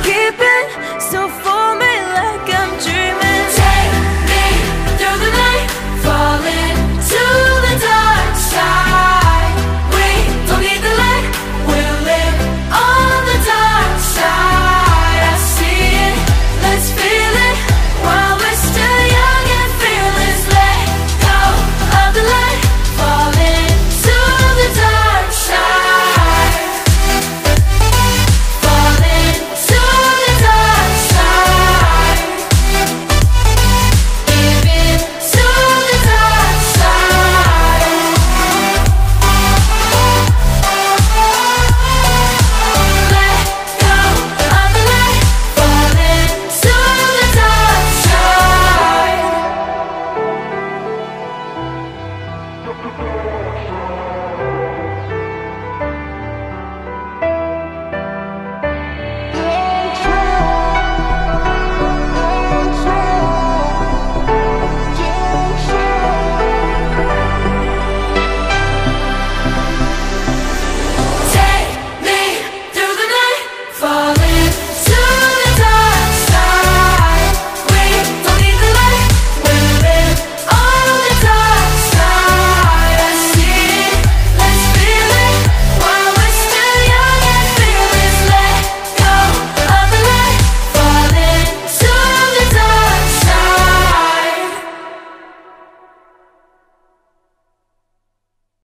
skipping so far dark